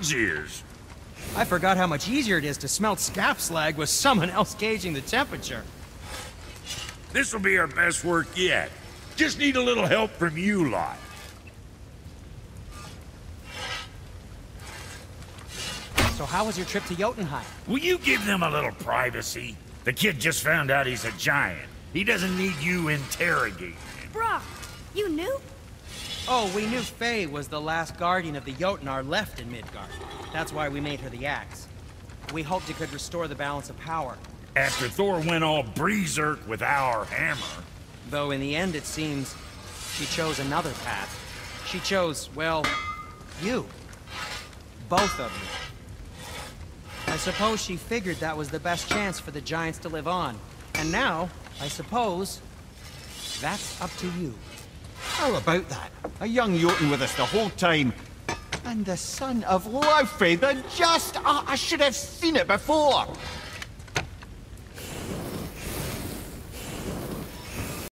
lion's ears. I forgot how much easier it is to smelt scap slag with someone else gauging the temperature. This'll be our best work yet. Just need a little help from you lot. So how was your trip to Jotunheim? Will you give them a little privacy? The kid just found out he's a giant. He doesn't need you interrogating him. Brok, you knew? Oh, we knew Faye was the last guardian of the Jotnar left in Midgard. That's why we made her the axe. We hoped it could restore the balance of power. After Thor went all berserk with our hammer. Though in the end it seems she chose another path. She chose, well, you. Both of you. I suppose she figured that was the best chance for the Giants to live on. And now, I suppose, that's up to you. How about that? A young Jotun with us the whole time. And the son of Laufey, the just... Oh, I should have seen it before.